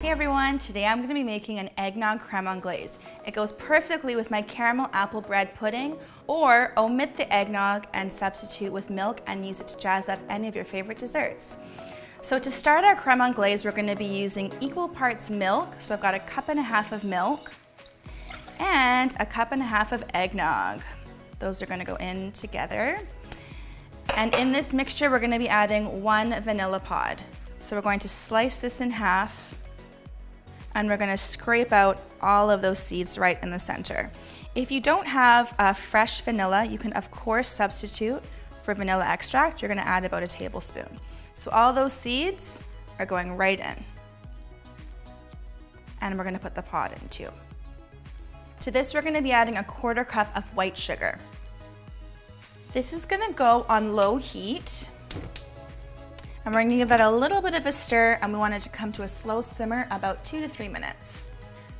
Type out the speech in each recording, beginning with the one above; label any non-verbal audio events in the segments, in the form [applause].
Hey everyone, today I'm going to be making an eggnog creme anglaise. It goes perfectly with my caramel apple bread pudding or omit the eggnog and substitute with milk and use it to jazz up any of your favorite desserts. So to start our creme anglaise, we're going to be using equal parts milk. So I've got a cup and a half of milk and a cup and a half of eggnog. Those are going to go in together. And in this mixture, we're going to be adding one vanilla pod. So we're going to slice this in half and we're gonna scrape out all of those seeds right in the center. If you don't have a fresh vanilla, you can of course substitute for vanilla extract. You're gonna add about a tablespoon. So all those seeds are going right in. And we're gonna put the pod in too. To this, we're gonna be adding a quarter cup of white sugar. This is gonna go on low heat and we're gonna give that a little bit of a stir and we want it to come to a slow simmer about two to three minutes.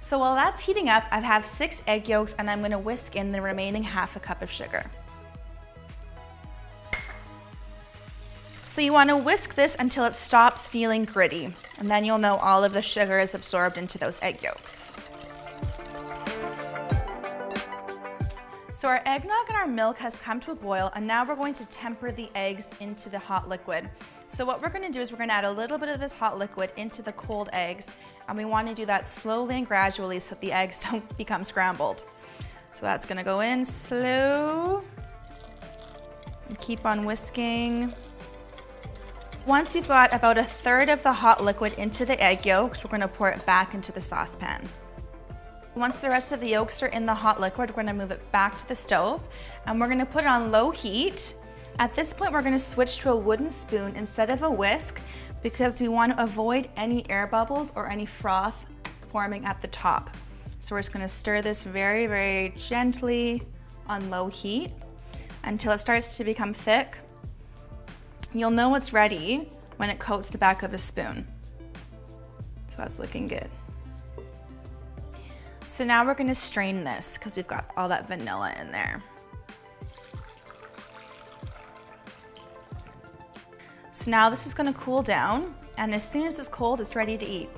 So while that's heating up, I have six egg yolks and I'm gonna whisk in the remaining half a cup of sugar. So you wanna whisk this until it stops feeling gritty, and then you'll know all of the sugar is absorbed into those egg yolks. So our eggnog and our milk has come to a boil and now we're going to temper the eggs into the hot liquid. So what we're gonna do is we're gonna add a little bit of this hot liquid into the cold eggs and we wanna do that slowly and gradually so that the eggs [laughs] don't become scrambled. So that's gonna go in slow and keep on whisking. Once you've got about a third of the hot liquid into the egg yolks, we're gonna pour it back into the saucepan. Once the rest of the yolks are in the hot liquid, we're gonna move it back to the stove and we're gonna put it on low heat. At this point, we're gonna switch to a wooden spoon instead of a whisk because we wanna avoid any air bubbles or any froth forming at the top. So we're just gonna stir this very, very gently on low heat until it starts to become thick. You'll know it's ready when it coats the back of a spoon. So that's looking good. So now we're gonna strain this because we've got all that vanilla in there. So now this is gonna cool down and as soon as it's cold, it's ready to eat.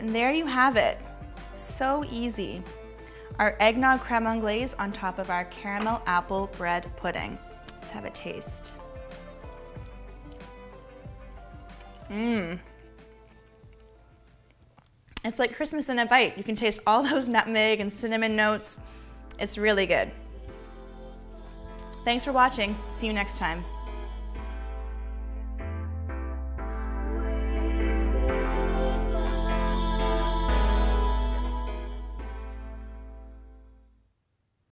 And there you have it. So easy. Our eggnog creme anglaise on top of our caramel apple bread pudding. Let's have a taste. Mmm. It's like Christmas in a bite. You can taste all [laughs] those nutmeg and cinnamon notes. It's really good. Thanks for watching. See you next time.